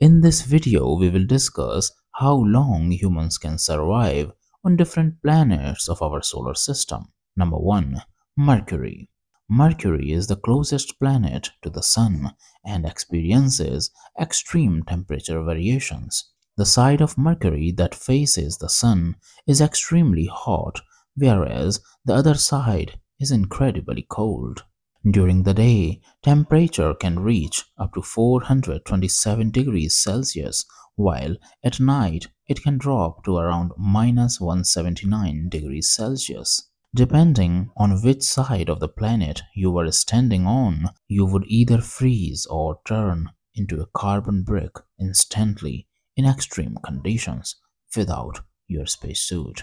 In this video, we will discuss how long humans can survive on different planets of our solar system. Number 1. Mercury. Mercury is the closest planet to the Sun and experiences extreme temperature variations. The side of Mercury that faces the Sun is extremely hot, whereas the other side is incredibly cold. During the day, temperature can reach up to 427 degrees Celsius, while at night it can drop to around minus 179 degrees Celsius. Depending on which side of the planet you were standing on, you would either freeze or turn into a carbon brick instantly in extreme conditions without your spacesuit.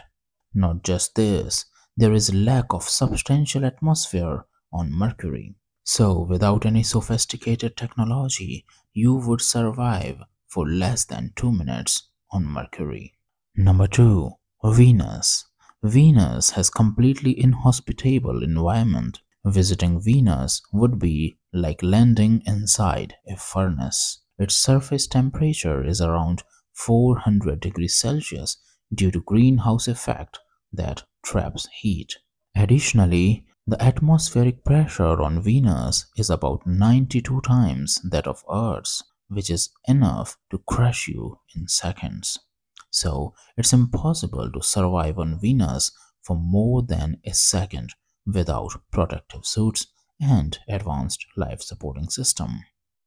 Not just this, there is a lack of substantial atmosphere on Mercury. So, without any sophisticated technology, you would survive for less than 2 minutes on Mercury. Number 2. Venus. Venus has completely inhospitable environment. Visiting Venus would be like landing inside a furnace. Its surface temperature is around 400 degrees Celsius due to greenhouse effect that traps heat. Additionally, the atmospheric pressure on Venus is about 92 times that of Earth's, which is enough to crush you in seconds so it's impossible to survive on Venus for more than a second without protective suits and advanced life supporting system.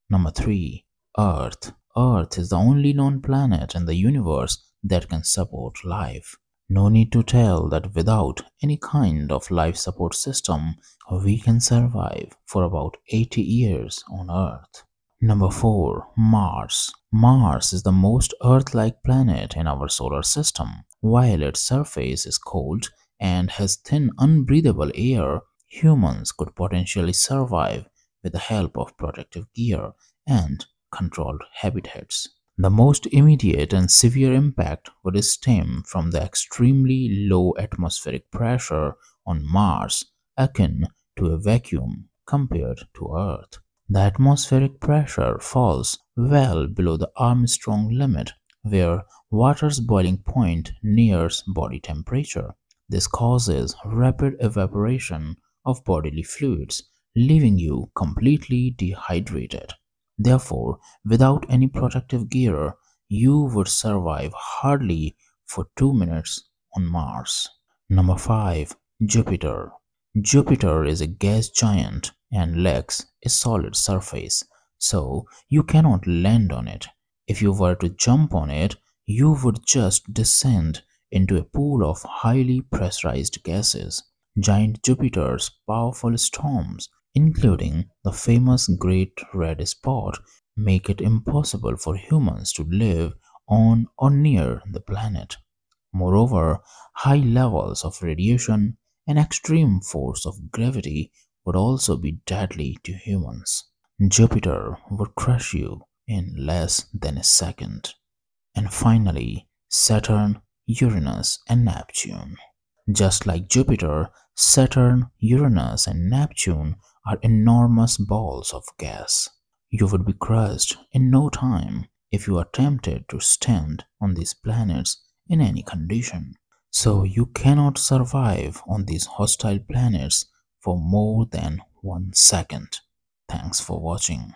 Number 3. Earth. Earth is the only known planet in the universe that can support life. No need to tell that without any kind of life support system, we can survive for about 80 years on Earth. Number 4. Mars. Mars is the most Earth-like planet in our solar system. While its surface is cold and has thin unbreathable air, humans could potentially survive with the help of protective gear and controlled habitats. The most immediate and severe impact would stem from the extremely low atmospheric pressure on Mars, akin to a vacuum compared to Earth. The atmospheric pressure falls well below the Armstrong limit, where water's boiling point nears body temperature. This causes rapid evaporation of bodily fluids, leaving you completely dehydrated. Therefore, without any protective gear, you would survive hardly for 2 minutes on Mars. Number 5. Jupiter Jupiter is a gas giant and lacks a solid surface, so you cannot land on it. If you were to jump on it, you would just descend into a pool of highly pressurized gases. Giant Jupiter's powerful storms, including the famous Great Red Spot, make it impossible for humans to live on or near the planet. Moreover, high levels of radiation and extreme force of gravity would also be deadly to humans. Jupiter would crush you in less than a second. And finally, Saturn, Uranus, and Neptune. Just like Jupiter, Saturn, Uranus, and Neptune are enormous balls of gas. You would be crushed in no time if you attempted to stand on these planets in any condition. So you cannot survive on these hostile planets for more than one second. Thanks for watching.